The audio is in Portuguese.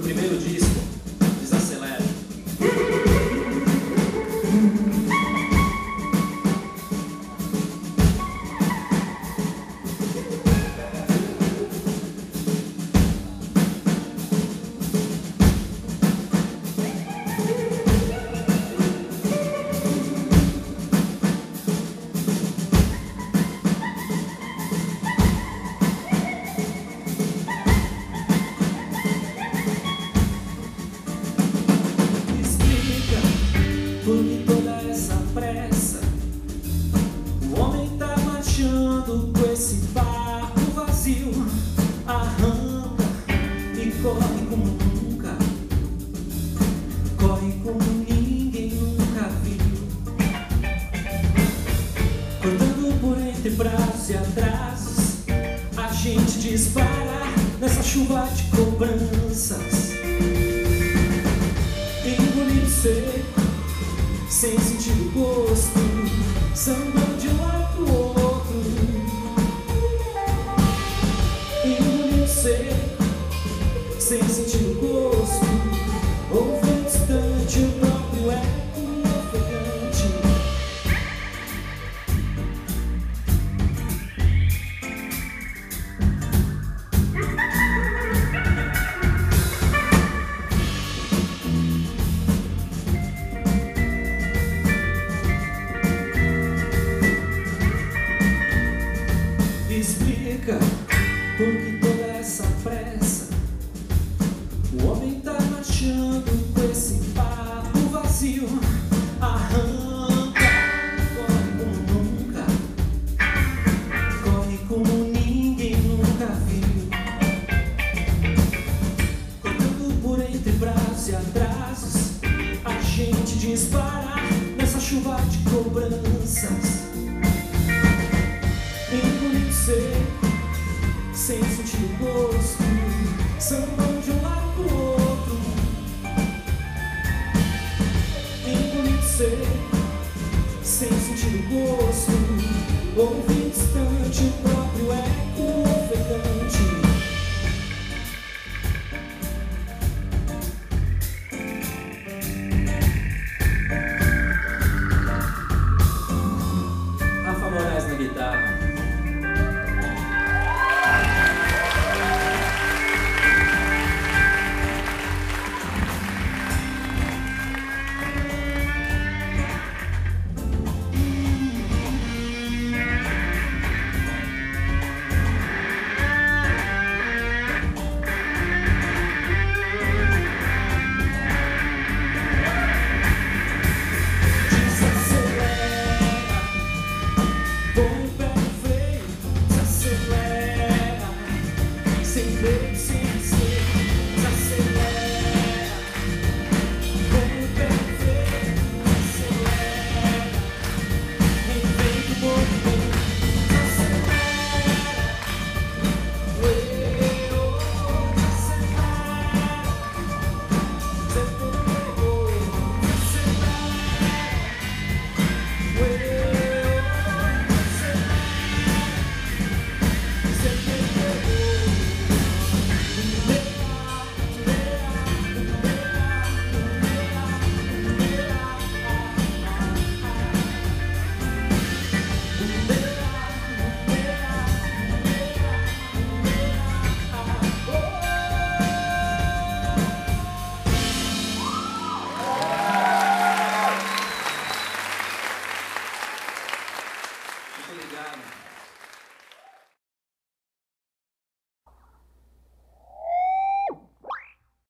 primeiro disco, Arranca e corre como nunca. Corre como ninguém nunca viu. Cortando por entre braços e atrasos. A gente dispara nessa chuva de cobranças engolindo seco, sem sentir o gosto, samba sem sentir o gosto, ouvindo distante o próprio eco ofegante. Explica por que toda essa pressa. Sem sentir o gosto, sambando você sem sentir o gosto, ouve distante o próprio eco ofegante. Rafa Moraes na guitarra. mistakes. obrigado.